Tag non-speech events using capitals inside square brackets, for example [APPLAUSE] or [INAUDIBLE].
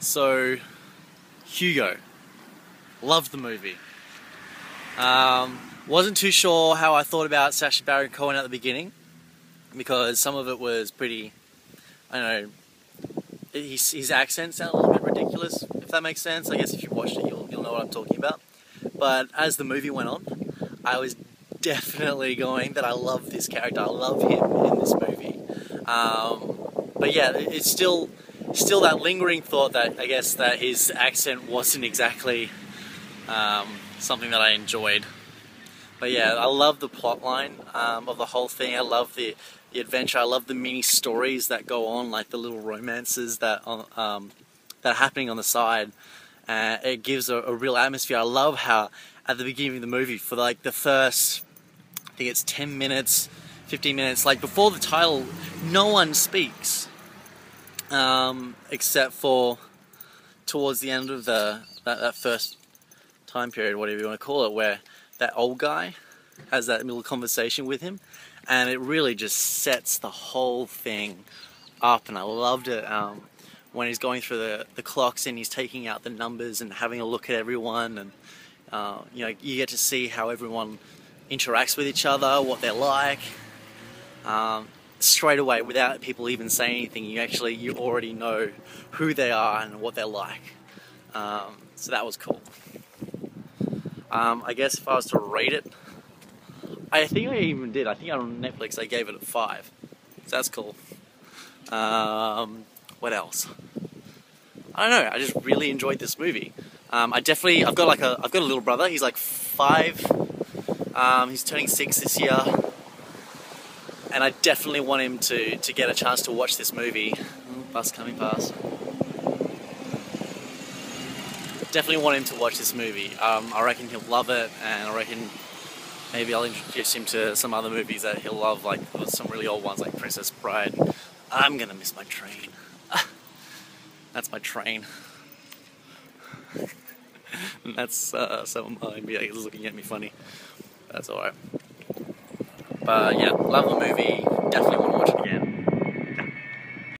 So, Hugo. Loved the movie. Um, wasn't too sure how I thought about Sacha Baron Cohen at the beginning because some of it was pretty, I don't know, his, his accent sounded a little bit ridiculous, if that makes sense. I guess if you watched it, you'll, you'll know what I'm talking about. But as the movie went on, I was definitely going that I love this character. I love him in this movie. Um, but yeah, it's still still that lingering thought that I guess that his accent wasn't exactly um, something that I enjoyed. But yeah, I love the plot line um, of the whole thing. I love the, the adventure. I love the mini stories that go on, like the little romances that um, that are happening on the side. Uh, it gives a, a, real atmosphere. I love how at the beginning of the movie, for like the first, I think it's 10 minutes, 15 minutes, like before the title, no one speaks um, except for towards the end of the that, that first time period, whatever you want to call it, where that old guy has that little conversation with him, and it really just sets the whole thing up. And I loved it um, when he's going through the, the clocks and he's taking out the numbers and having a look at everyone, and uh, you know you get to see how everyone interacts with each other, what they're like. Um, straight away, without people even saying anything, you actually you already know who they are and what they're like. Um, so that was cool. Um, I guess if I was to rate it, I think I even did. I think on Netflix I gave it a five. So that's cool. Um, what else? I don't know. I just really enjoyed this movie. Um, I definitely. I've got like a. I've got a little brother. He's like five. Um, he's turning six this year, and I definitely want him to to get a chance to watch this movie. Oh, bus coming past. definitely want him to watch this movie. Um, I reckon he'll love it, and I reckon maybe I'll introduce him to some other movies that he'll love, like some really old ones like Princess Bride. I'm gonna miss my train. [LAUGHS] That's my train. [LAUGHS] that's uh, someone behind me looking at me funny. That's alright. But yeah, love the movie. Definitely want to watch it.